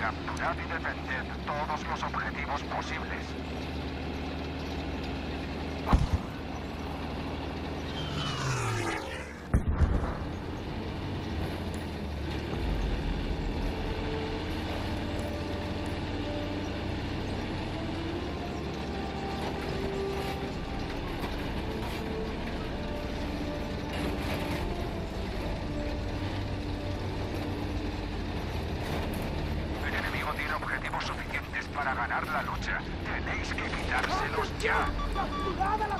capturad y defended todos los objetivos posibles. Ganar la lucha. Tenéis que quitárselos ya. ¡Capturad el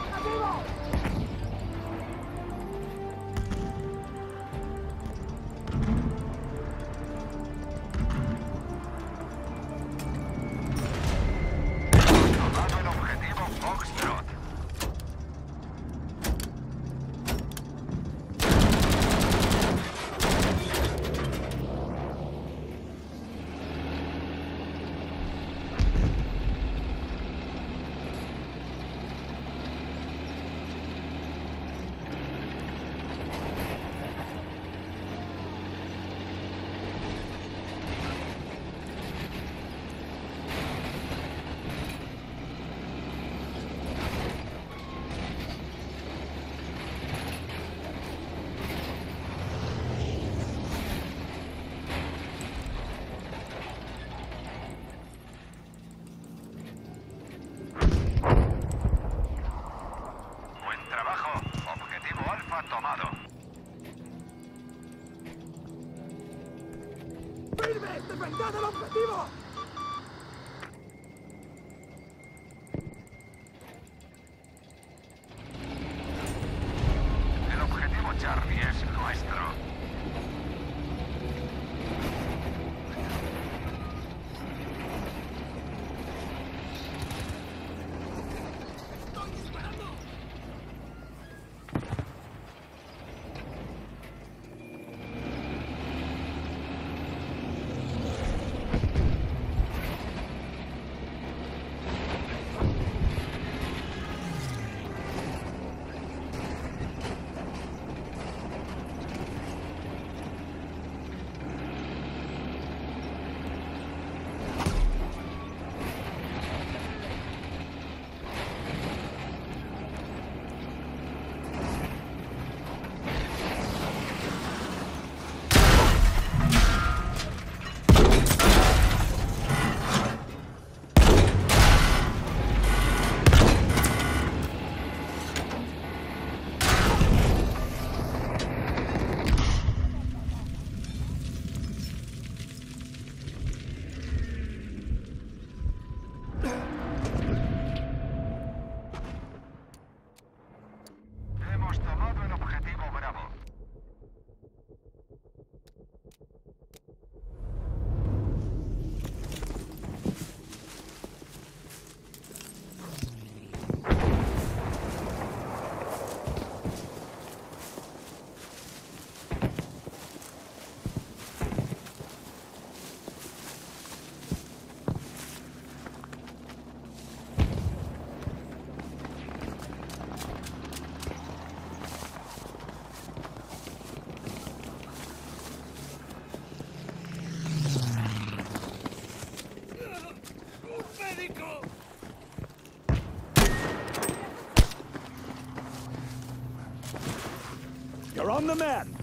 on the men.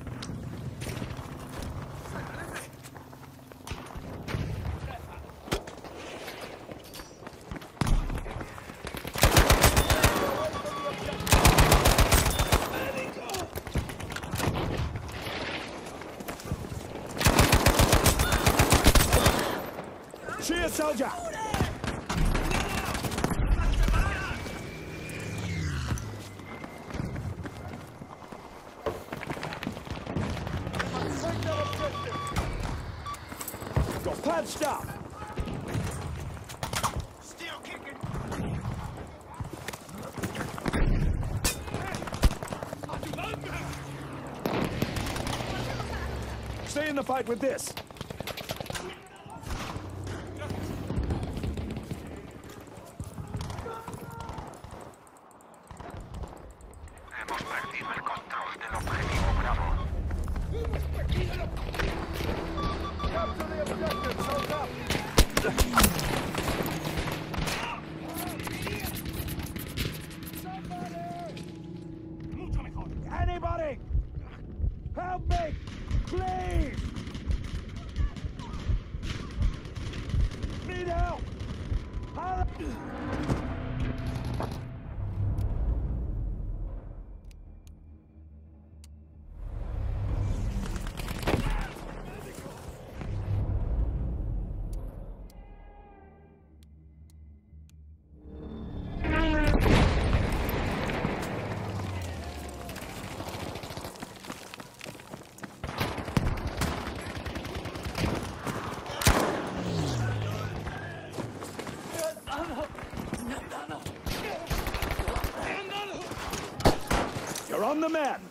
Cheers, soldier! Patched up. Still kicking. Stay in the fight with this. the mat.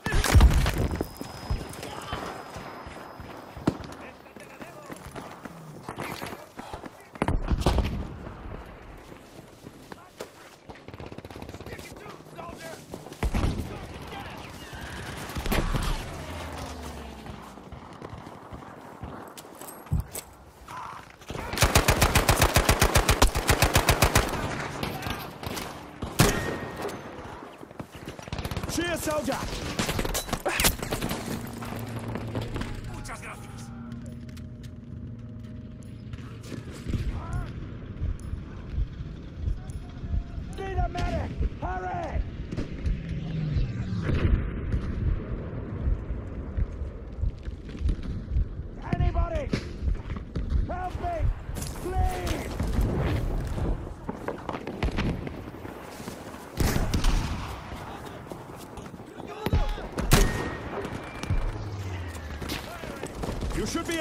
soldier!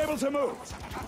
able to move.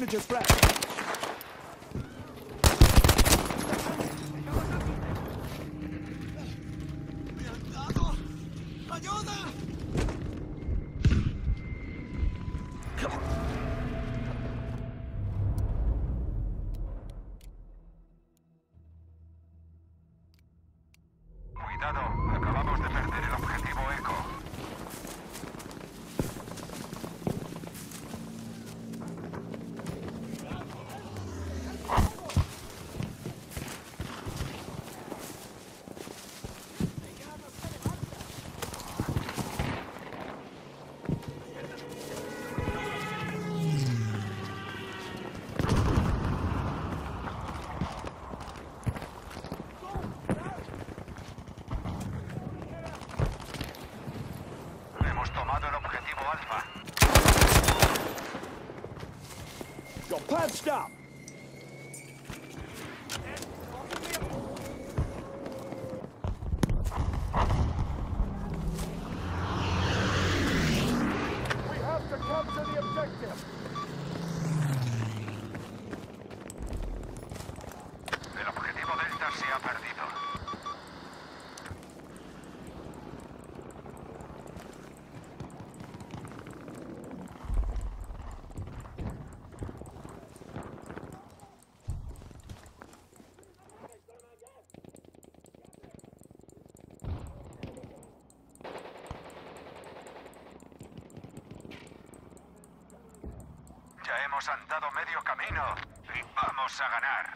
Manager's flag. stop. Hemos andado medio camino y vamos a ganar.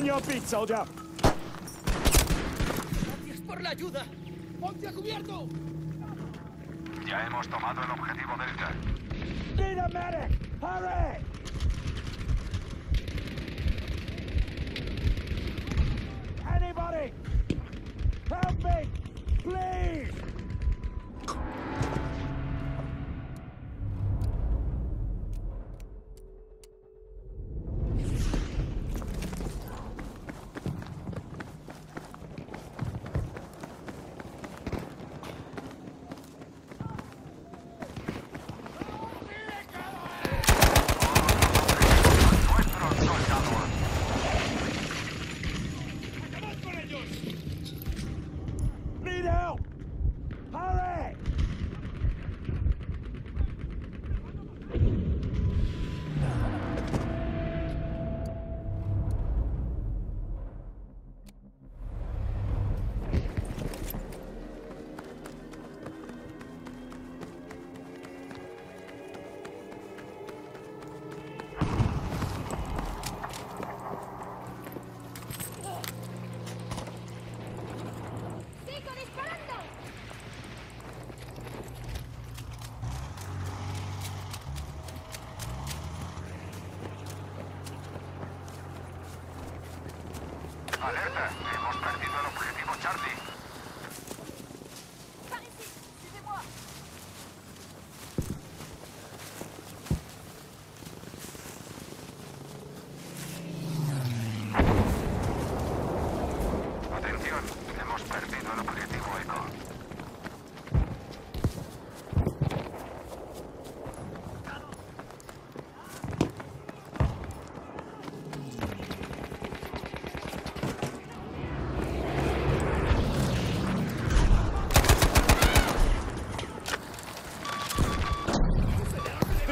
On your feet, soldier. Gracias por la ayuda. ¡Ponte a cubierto! Ya hemos tomado el objetivo Delta. Need a medic! Hurry! Anybody! Help me! Please!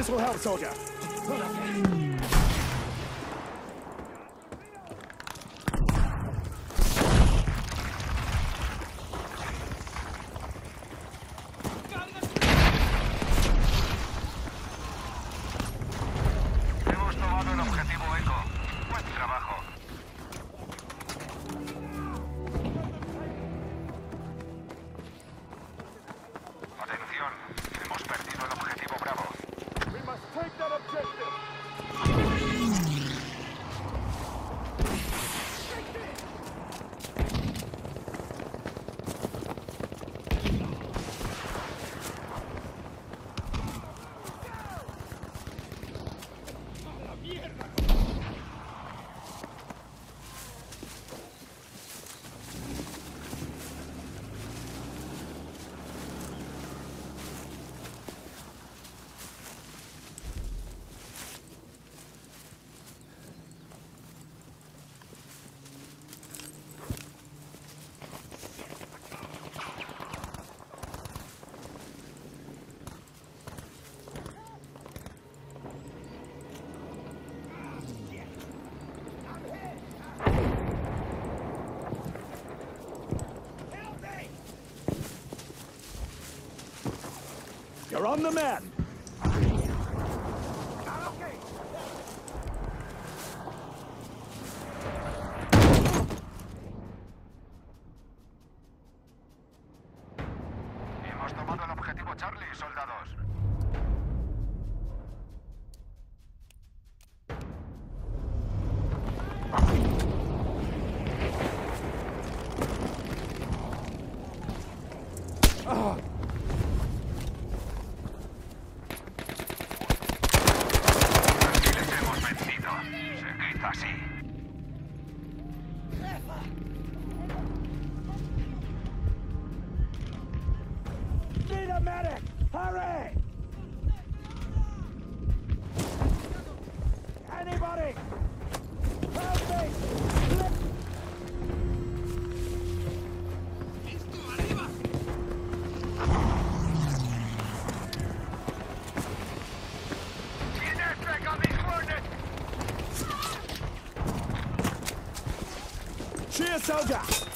This will help, soldier. The mend. Soldier.